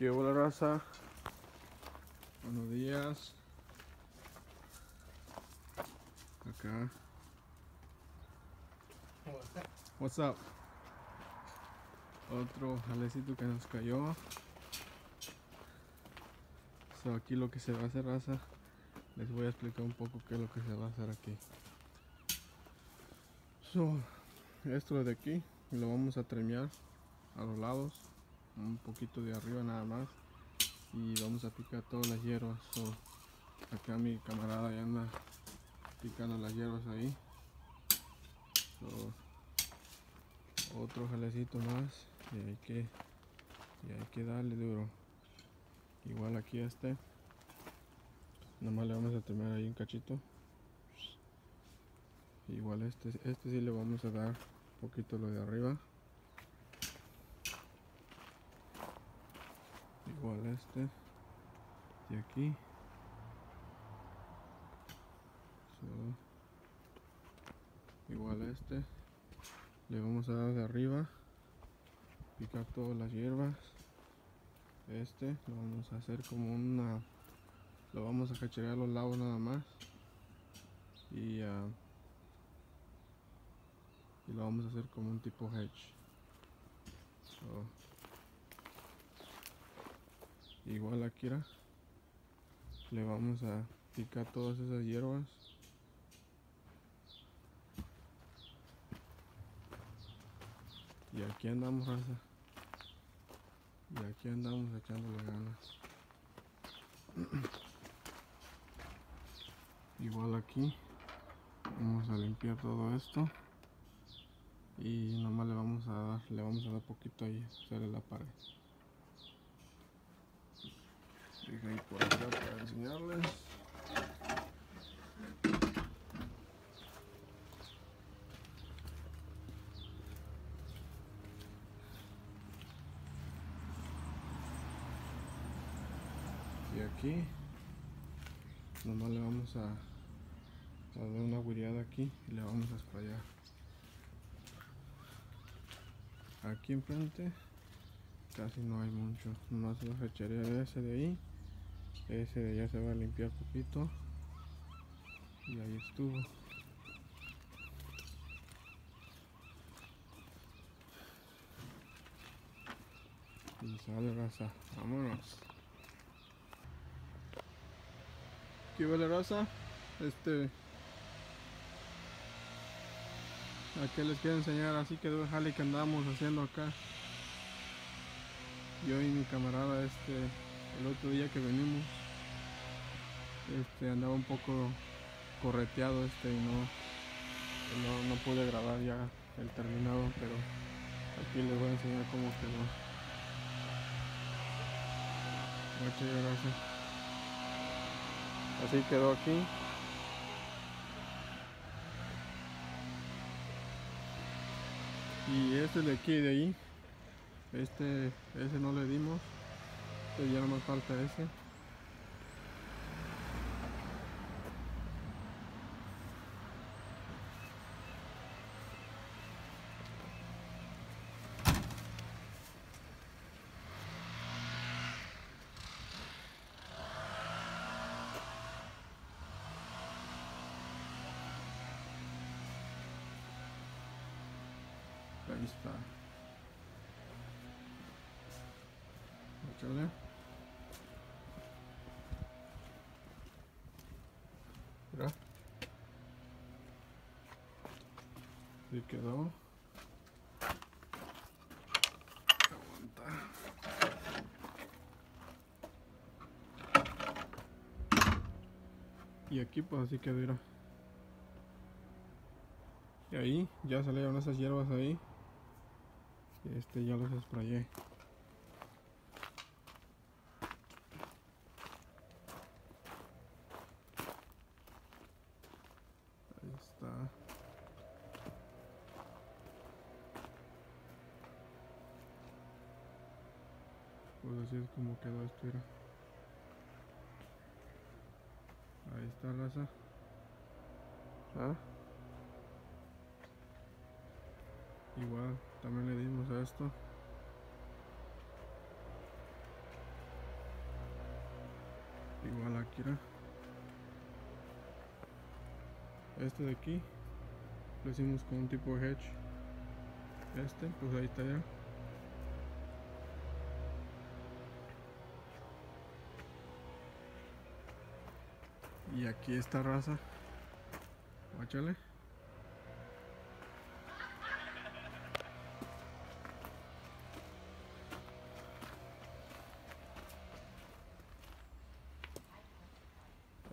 ¿Qué hola raza? Buenos días. Acá. What's up? Otro jalecito que nos cayó. So, aquí lo que se va a hacer raza. Les voy a explicar un poco qué es lo que se va a hacer aquí. So, esto de aquí lo vamos a tremear a los lados un poquito de arriba nada más. Y vamos a picar todas las hierbas. So, acá mi camarada ya anda picando las hierbas ahí. Otro jalecito más. Y hay que y hay que darle duro. Igual aquí este nomás le vamos a terminar ahí un cachito. Igual este este sí le vamos a dar un poquito lo de arriba igual este. De aquí. Igual este. Le vamos a dar de arriba. Picar todas las hierbas. Este lo vamos a hacer como una lo vamos a cacherear a los lados nada más. Y ah, y lo vamos a hacer como un tipo hedge igual aquí era, le vamos a picar todas esas hierbas. Y aquí andamos raza. Y aquí andamos echándole ganas. Igual aquí. Vamos a limpiar todo esto. Y nomás le vamos a dar le vamos a dar poquito ahí hacerle la pared Ahí por acá para enseñarles. Y aquí nomás le vamos a, dar una guiada aquí y le vamos a sprayar. Aquí enfrente casi no hay mucho, nomás lo echaría ese de ahí ese de allá se va a limpiar poquito. Y ahí estuvo. Y sale raza. Vámonos. ¿qué vale raza? este aquí les quiero enseñar así quedó el jale que andamos haciendo acá. Yo y mi camarada este el otro día que venimos este andaba un poco correteado este y no no, pude grabar ya el terminado pero aquí les voy a enseñar cómo quedó. Muchas gracias. Así quedó aquí. Y este de aquí y de ahí este ese no le dimos este ya no nos falta ese ahí está Échale. Mira. Ahí quedó. Aguanta. Y aquí pues así quedó, mira. Y ahí ya salieron esas hierbas ahí. Este ya los sprayé. cómo quedó esto era. ahí está raza ¿Ah? igual también le dimos a esto. Igual aquí era este de aquí lo hicimos con un tipo de hedge. Este pues ahí está ya. Y aquí esta raza. Guáchale.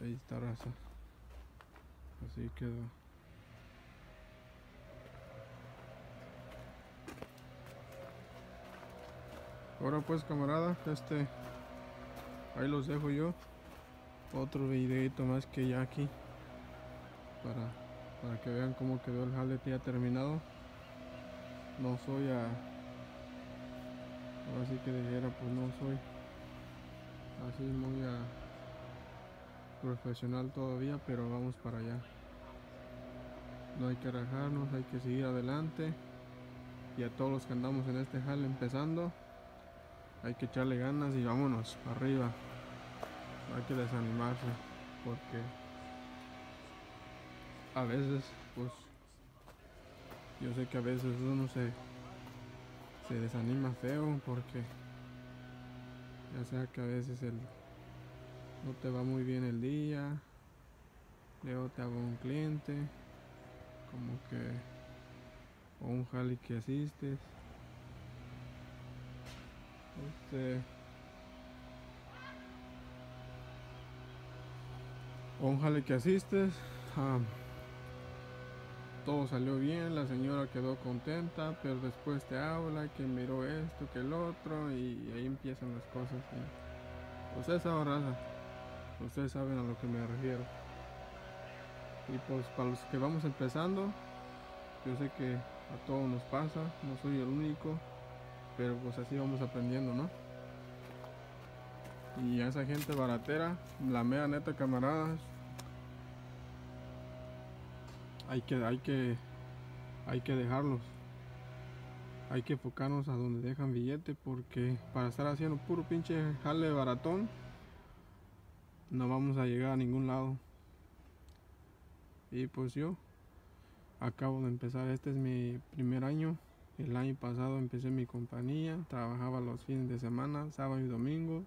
Ahí está raza. Así quedó. Ahora pues camarada, este ahí los dejo yo. Otro videito más que ya aquí. Para, para que vean cómo quedó el jale ya terminado. No soy a. Ahora sí que dijera, pues no soy así muy a profesional todavía, pero vamos para allá. No hay que rajarnos, hay que seguir adelante. Y a todos los que andamos en este jale empezando, hay que echarle ganas y vámonos arriba. Hay que desanimarse, porque a veces, pues, yo sé que a veces uno se, se desanima feo, porque ya sea que a veces el no te va muy bien el día, luego te hago un cliente, como que, o un jali que asistes, este, o un jale que asistes, ah, todo salió bien, la señora quedó contenta, pero después te habla que miró esto, que el otro, y ahí empiezan las cosas. Y, esa raza. Ustedes saben a lo que me refiero. Y pues para los que vamos empezando, yo sé que a todos nos pasa, no soy el único, pero pues así vamos aprendiendo, ¿no? Y a esa gente baratera, la mea neta camaradas, hay que, hay que, hay que dejarlos. Hay que enfocarnos a donde dejan billete porque para estar haciendo puro pinche jale baratón, no vamos a llegar a ningún lado. Y pues yo acabo de empezar, este es mi primer año. El año pasado empecé mi compañía, trabajaba los fines de semana, sábado y domingo.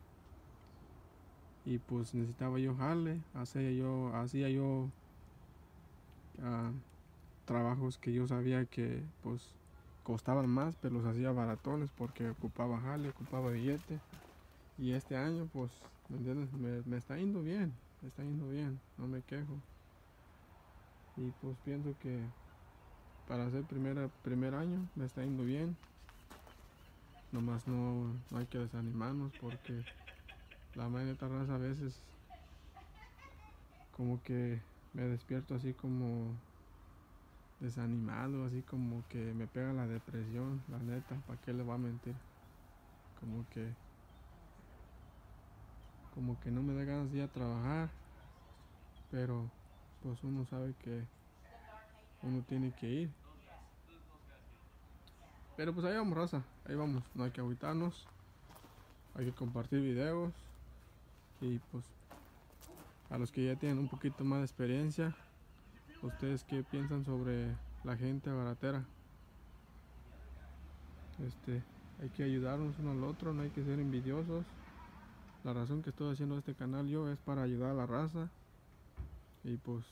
Y pues necesitaba yo jale, hacía yo, hacía yo uh, trabajos que yo sabía que pues costaban más, pero los hacía baratones porque ocupaba jale, ocupaba billete. Y este año pues ¿Me entiendes? Me, está yendo bien, me está yendo bien, no me quejo. Y pues pienso que para hacer primera, primer año me está yendo bien. Nomás no, no hay que desanimarnos porque la mayoría de raza a veces como que me despierto así como desanimado, así como que me pega la depresión, la neta, ¿para qué le voy a mentir? Como que como que no me da ganas de ir a trabajar, pero pues uno sabe que uno tiene que ir. Pero pues ahí vamos, raza, ahí vamos, no hay que agüitarnos, hay que compartir videos y pues a los que ya tienen un poquito más de experiencia, ustedes qué piensan sobre la gente baratera. Este, hay que ayudarnos uno al otro, no hay que ser envidiosos. La razón que estoy haciendo este canal yo es para ayudar a la raza y pues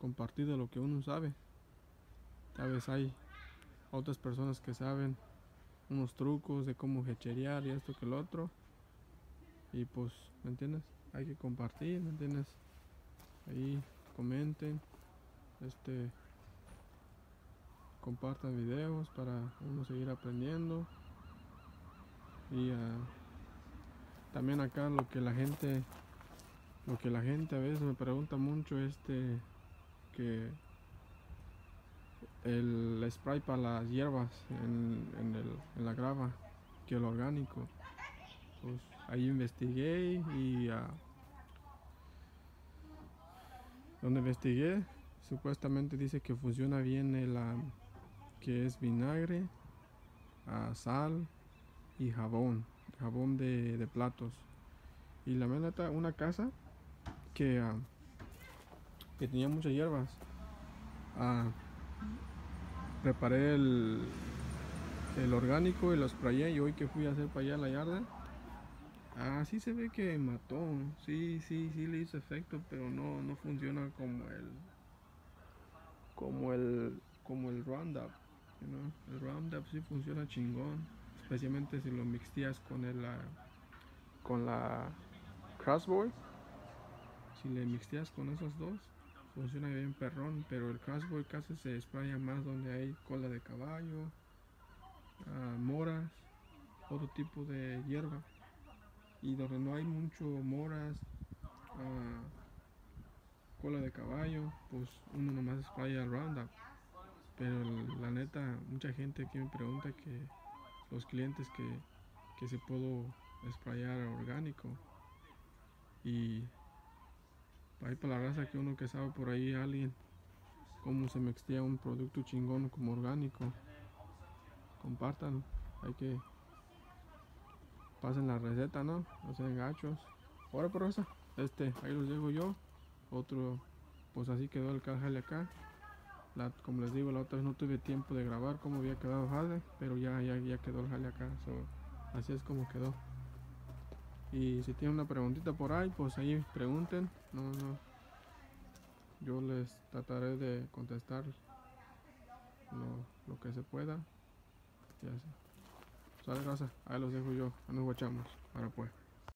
compartir de lo que uno sabe. Tal vez hay otras personas que saben unos trucos de cómo hecherear y esto que el otro. Y pues, ¿me entiendes? Hay que compartir, ¿me entiendes? Ahí comenten, este compartan videos para uno seguir aprendiendo y uh, también acá lo que la gente lo que la gente a veces me pregunta mucho este que el spray para las hierbas en, en, la grava que el orgánico pues ahí investigué y uh, donde investigué supuestamente dice que funciona bien el uh, que es vinagre uh, sal y jabón jabón de, platos. Y la neta, una casa que, ah, que tenía muchas hierbas. Ah, preparé el, el orgánico y lo sprayé y hoy que fui a hacer para allá la yarda. Ah, sí se ve que mató. Sí, sí, sí le hizo efecto, pero no, no funciona como el como el como el Roundup. you know. El Roundup sí funciona chingón, especialmente si lo mixteas con el ah, con la Crossboy. Si le mixteas con esos dos, funciona bien perrón, pero el Crossboy casi se spraya más donde hay cola de caballo, ah, moras, otro tipo de hierba. Y donde no hay mucho moras, ah, cola de caballo, pues uno nomás spraya el Roundup. Pero la neta, mucha gente aquí me pregunta que los clientes que, que si puedo sprayar orgánico. Y ahí para la raza que uno que sabe por ahí alguien cómo se mezcla un producto chingón como orgánico. Compartan, hay que pasen la receta, ¿no? No sean gachos. Ahora por eso, este, ahí los dejo yo. Otro, pues así quedó el jale acá. Como les digo, la otra vez no tuve tiempo de grabar cómo había quedado el jale, pero ya, ya, ya quedó el jale acá. so, así es como quedó. Y si tienen una preguntita por ahí, pues ahí pregunten. No, no. Yo les trataré de contestar lo, lo que se pueda. Sale raza, ahí los dejo yo. Nos guachamos. Ahora pues.